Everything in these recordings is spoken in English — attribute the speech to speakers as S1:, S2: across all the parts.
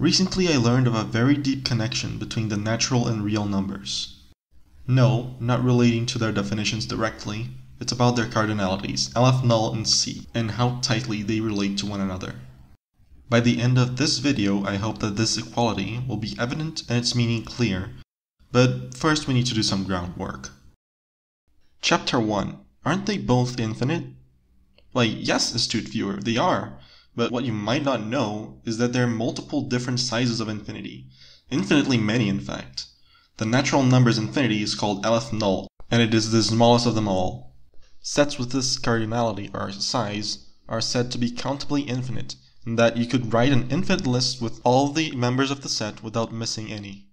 S1: Recently I learned of a very deep connection between the natural and real numbers. No, not relating to their definitions directly, it's about their cardinalities, Aleph null and C, and how tightly they relate to one another. By the end of this video I hope that this equality will be evident and its meaning clear, but first we need to do some groundwork. Chapter 1 Aren't they both infinite? Why, yes, astute viewer, they are. But what you might not know is that there are multiple different sizes of infinity. Infinitely many, in fact. The natural number's infinity is called Aleph null, and it is the smallest of them all. Sets with this cardinality, or size, are said to be countably infinite, in that you could write an infinite list with all the members of the set without missing any.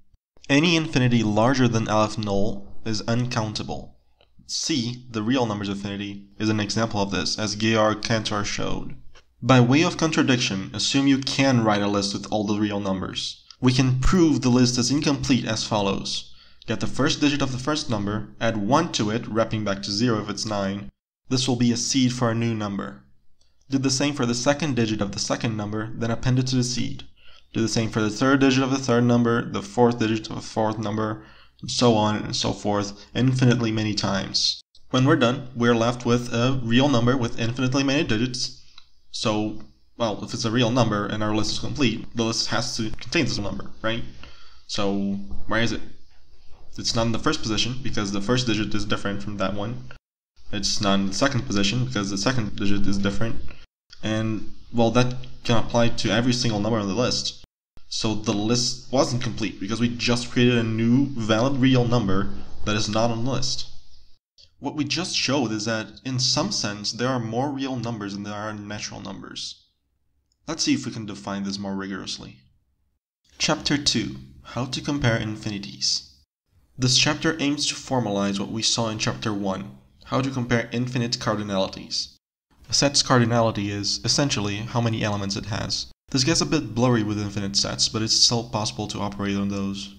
S1: Any infinity larger than Aleph null is uncountable. C, the real numbers infinity, is an example of this, as Georg Cantor showed. By way of contradiction, assume you can write a list with all the real numbers. We can prove the list is incomplete as follows. Get the first digit of the first number, add 1 to it, wrapping back to 0 if it's 9. This will be a seed for a new number. Do the same for the second digit of the second number, then append it to the seed. Do the same for the third digit of the third number, the fourth digit of the fourth number, and so on and so forth, infinitely many times. When we're done, we're left with a real number with infinitely many digits. So, well, if it's a real number and our list is complete, the list has to contain this number, right? So, where is it? It's not in the first position because the first digit is different from that one. It's not in the second position because the second digit is different. And, well, that can apply to every single number on the list. So the list wasn't complete because we just created a new valid real number that is not on the list. What we just showed is that, in some sense, there are more real numbers than there are natural numbers. Let's see if we can define this more rigorously. Chapter 2 How to Compare Infinities This chapter aims to formalize what we saw in Chapter 1 How to Compare Infinite Cardinalities. A set's cardinality is, essentially, how many elements it has. This gets a bit blurry with infinite sets, but it's still possible to operate on those.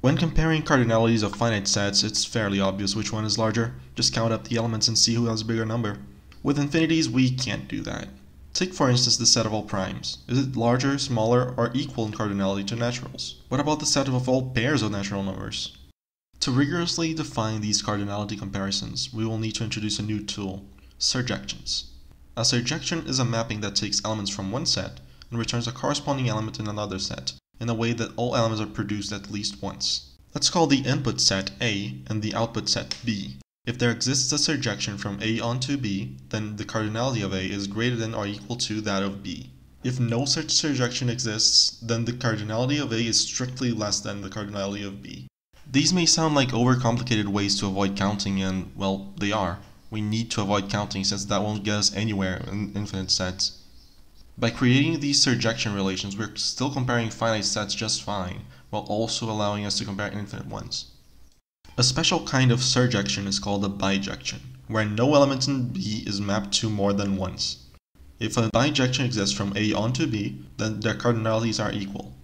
S1: When comparing cardinalities of finite sets, it's fairly obvious which one is larger. Just count up the elements and see who has a bigger number. With infinities, we can't do that. Take for instance the set of all primes. Is it larger, smaller, or equal in cardinality to naturals? What about the set of all pairs of natural numbers? To rigorously define these cardinality comparisons, we will need to introduce a new tool, surjections. A surjection is a mapping that takes elements from one set and returns a corresponding element in another set, in a way that all elements are produced at least once. Let's call the input set A and the output set B. If there exists a surjection from A onto B, then the cardinality of A is greater than or equal to that of B. If no such surjection exists, then the cardinality of A is strictly less than the cardinality of B. These may sound like overcomplicated ways to avoid counting and, well, they are. We need to avoid counting since that won't get us anywhere in infinite sets. By creating these surjection relations, we're still comparing finite sets just fine, while also allowing us to compare infinite ones. A special kind of surjection is called a bijection, where no element in B is mapped to more than once. If a bijection exists from A onto B, then their cardinalities are equal.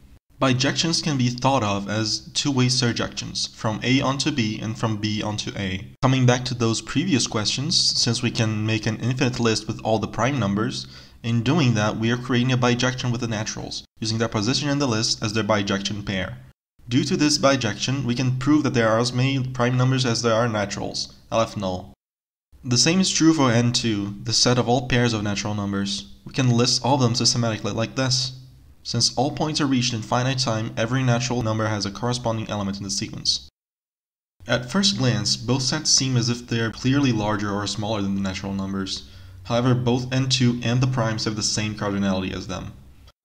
S1: Bijections can be thought of as two-way surjections, from A onto B and from B onto A. Coming back to those previous questions, since we can make an infinite list with all the prime numbers, in doing that, we are creating a bijection with the naturals, using their position in the list as their bijection pair. Due to this bijection, we can prove that there are as many prime numbers as there are naturals, Aleph null. The same is true for N2, the set of all pairs of natural numbers. We can list all of them systematically like this. Since all points are reached in finite time, every natural number has a corresponding element in the sequence. At first glance, both sets seem as if they are clearly larger or smaller than the natural numbers. However, both n2 and the primes have the same cardinality as them.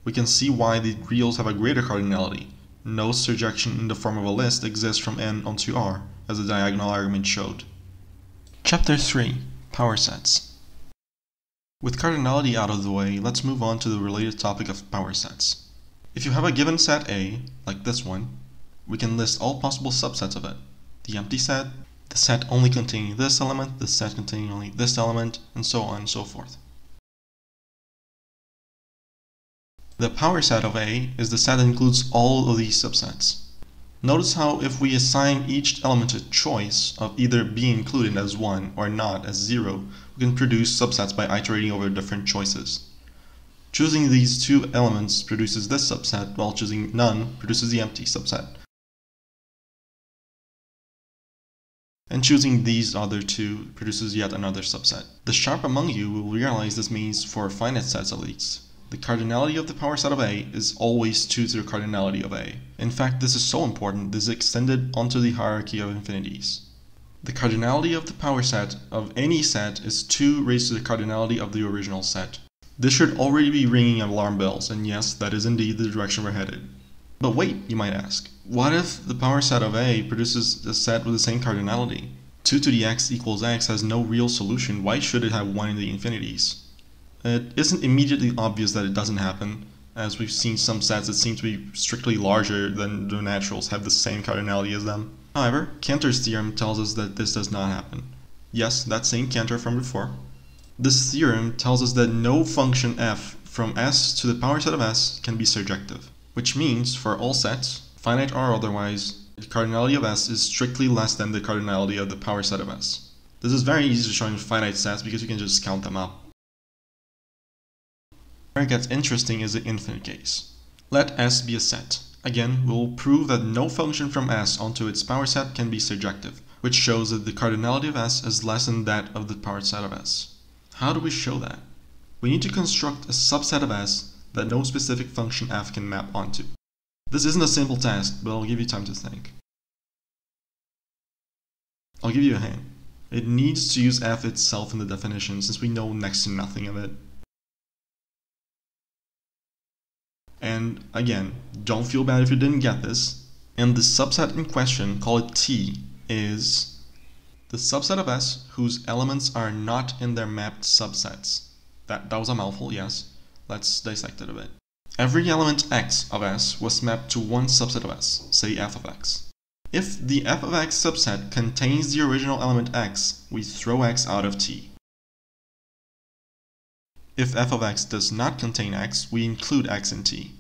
S1: We can see why the reals have a greater cardinality. No surjection in the form of a list exists from n onto r, as the diagonal argument showed. Chapter 3 Power Sets With cardinality out of the way, let's move on to the related topic of power sets. If you have a given set A, like this one, we can list all possible subsets of it. The empty set, the set only containing this element, the set containing only this element, and so on and so forth. The power set of A is the set that includes all of these subsets. Notice how if we assign each element a choice of either being included as 1 or not as 0, we can produce subsets by iterating over different choices. Choosing these two elements produces this subset, while choosing none produces the empty subset. And choosing these other two produces yet another subset. The sharp among you will realize this means for finite sets at least. The cardinality of the power set of A is always 2 to the cardinality of A. In fact, this is so important, this is extended onto the hierarchy of infinities. The cardinality of the power set of any set is 2 raised to the cardinality of the original set. This should already be ringing alarm bells, and yes, that is indeed the direction we're headed. But wait, you might ask, what if the power set of A produces a set with the same cardinality? 2 to the x equals x has no real solution, why should it have 1 in the infinities? It isn't immediately obvious that it doesn't happen, as we've seen some sets that seem to be strictly larger than the naturals have the same cardinality as them. However, Cantor's theorem tells us that this does not happen. Yes, that same Cantor from before. This theorem tells us that no function f from s to the power set of s can be surjective, which means for all sets, finite or otherwise, the cardinality of s is strictly less than the cardinality of the power set of s. This is very easy to show in finite sets because you can just count them up. Where it gets interesting is the infinite case. Let S be a set. Again, we'll prove that no function from S onto its power set can be surjective, which shows that the cardinality of S is less than that of the power set of S. How do we show that? We need to construct a subset of S that no specific function f can map onto. This isn't a simple task, but I'll give you time to think. I'll give you a hint. It needs to use f itself in the definition since we know next to nothing of it. And again, don't feel bad if you didn't get this. And the subset in question, call it T, is the subset of S whose elements are not in their mapped subsets. That, that was a mouthful, yes. Let's dissect it a bit. Every element x of S was mapped to one subset of S, say f of x. If the f of x subset contains the original element x, we throw x out of T. If f of x does not contain x, we include x in t.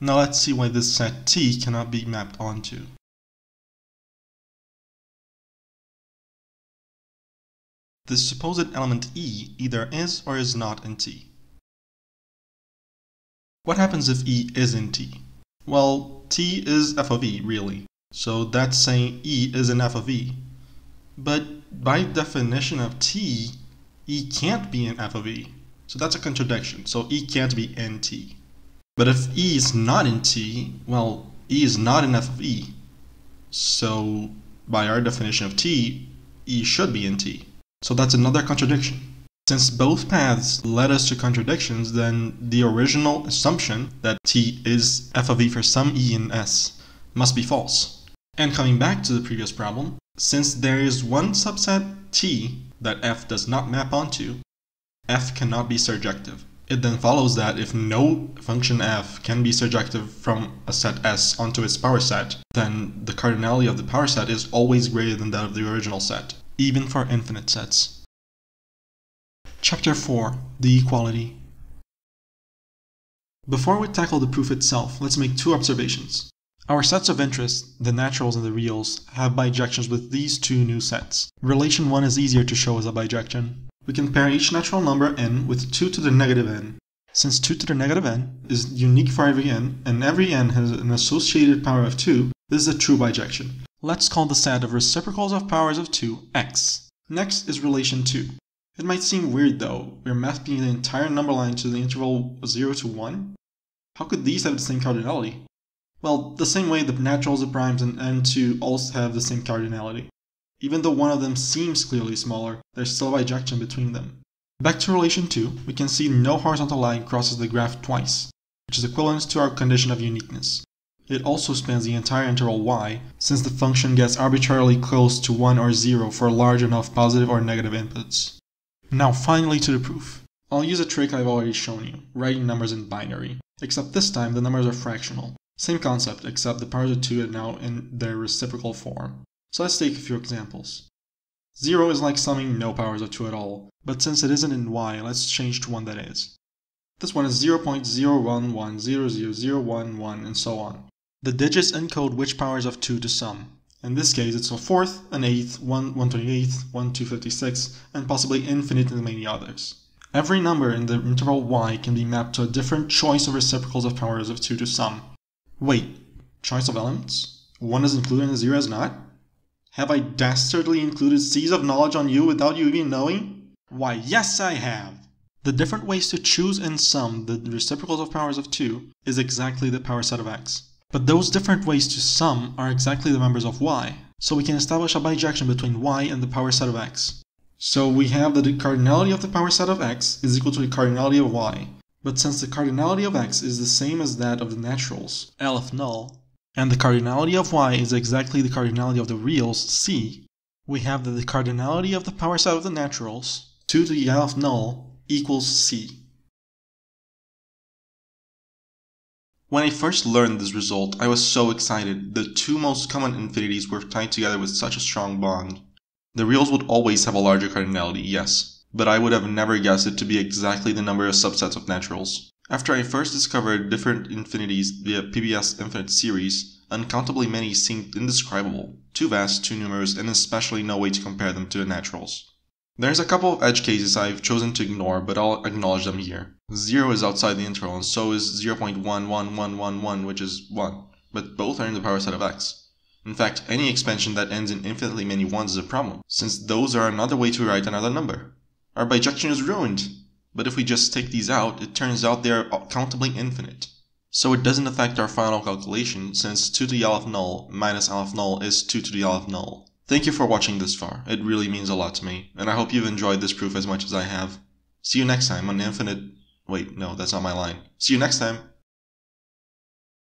S1: Now let's see why this set T cannot be mapped onto. The supposed element E either is or is not in T. What happens if E is in T? Well, T is f of E, really. So that's saying E is an f of E. But by definition of T, E can't be an f of E. So that's a contradiction. So E can't be in T. But if E is not in T, well, E is not an f of E. So by our definition of T, E should be in T. So that's another contradiction. Since both paths led us to contradictions, then the original assumption that T is f of E for some E in S must be false. And coming back to the previous problem, since there is one subset T that f does not map onto, f cannot be surjective. It then follows that if no function f can be surjective from a set S onto its power set, then the cardinality of the power set is always greater than that of the original set, even for infinite sets. Chapter 4 The Equality Before we tackle the proof itself, let's make two observations. Our sets of interest, the naturals and the reals, have bijections with these two new sets. Relation 1 is easier to show as a bijection. We can pair each natural number n with 2 to the negative n. Since 2 to the negative n is unique for every n, and every n has an associated power of 2, this is a true bijection. Let's call the set of reciprocals of powers of 2 x. Next is relation 2. It might seem weird though, we're mapping the entire number line to the interval 0 to 1. How could these have the same cardinality? Well, the same way the naturals of primes and n2 also have the same cardinality. Even though one of them seems clearly smaller, there's still a bijection between them. Back to relation 2, we can see no horizontal line crosses the graph twice, which is equivalent to our condition of uniqueness. It also spans the entire interval y, since the function gets arbitrarily close to 1 or 0 for large enough positive or negative inputs. Now finally to the proof. I'll use a trick I've already shown you, writing numbers in binary, except this time the numbers are fractional. Same concept, except the powers of 2 are now in their reciprocal form. So let's take a few examples. 0 is like summing no powers of 2 at all, but since it isn't in y, let's change to one that is. This one is 0.011000011 and so on. The digits encode which powers of 2 to sum. In this case, it's a fourth, an eighth, 1 128th, 1 256, and possibly infinitely many others. Every number in the interval y can be mapped to a different choice of reciprocals of powers of 2 to sum. Wait, choice of elements? 1 is included and 0 is not? Have I dastardly included seeds of knowledge on you without you even knowing? Why, yes, I have! The different ways to choose and sum the reciprocals of powers of 2 is exactly the power set of x. But those different ways to sum are exactly the members of y, so we can establish a bijection between y and the power set of x. So we have that the cardinality of the power set of x is equal to the cardinality of y. But since the cardinality of x is the same as that of the naturals, Aleph null, and the cardinality of y is exactly the cardinality of the reals, c, we have that the cardinality of the power set of the naturals, 2 to the Aleph null, equals c. When I first learned this result, I was so excited. The two most common infinities were tied together with such a strong bond. The reals would always have a larger cardinality, yes, but I would have never guessed it to be exactly the number of subsets of naturals. After I first discovered different infinities via PBS infinite series, uncountably many seemed indescribable, too vast, too numerous, and especially no way to compare them to the naturals. There's a couple of edge cases I've chosen to ignore, but I'll acknowledge them here. 0 is outside the interval, and so is 0.11111, which is 1, but both are in the power set of x. In fact, any expansion that ends in infinitely many ones is a problem, since those are another way to write another number. Our bijection is ruined, but if we just take these out, it turns out they are countably infinite. So it doesn't affect our final calculation, since 2 to the Aleph null minus Aleph null is 2 to the Aleph null. Thank you for watching this far, it really means a lot to me, and I hope you've enjoyed this proof as much as I have. See you next time on Infinite... Wait, no, that's not my line. See you next time!